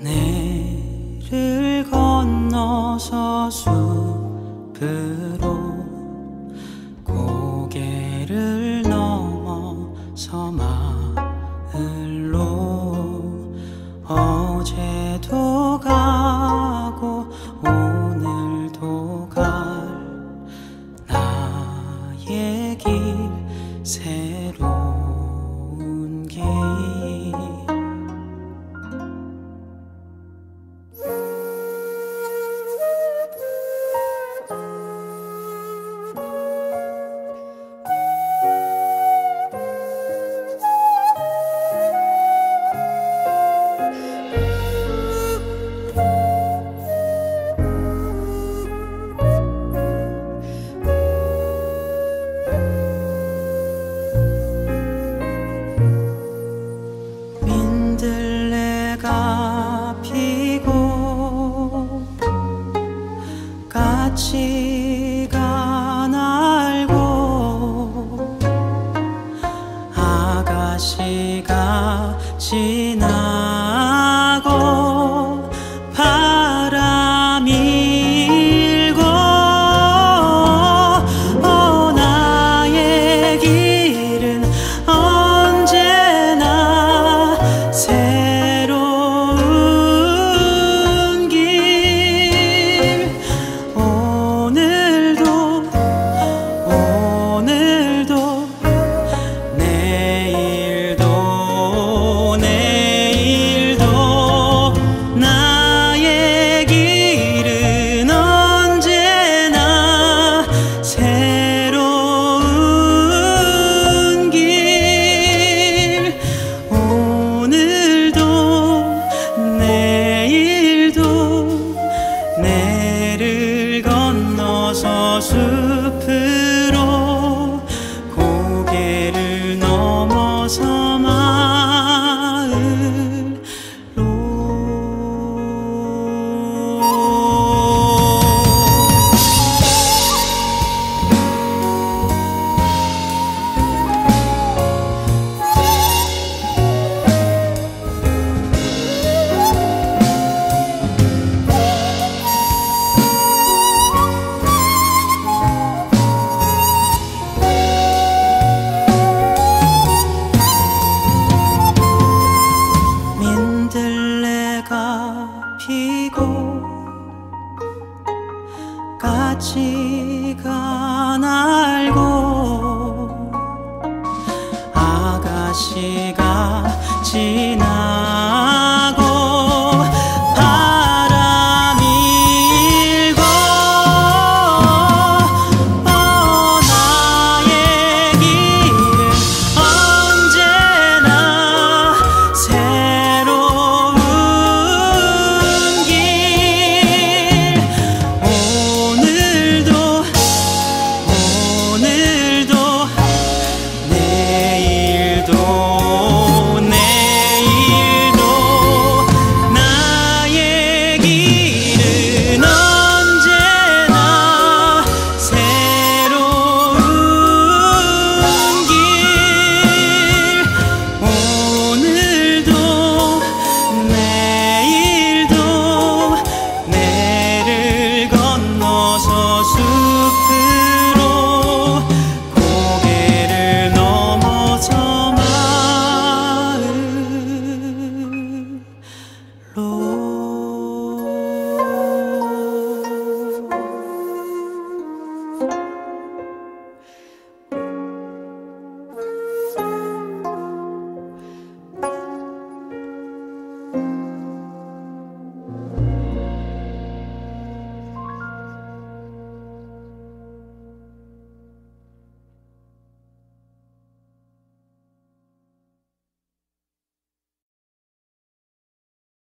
내를 건너서 숲으로 고개를 넘어서 마을로 어제도 가고 오늘도 갈 나의 길 새 민들레가 피고 까치가 날고 아가씨가 그 아가씨가 날고 아가씨가 지나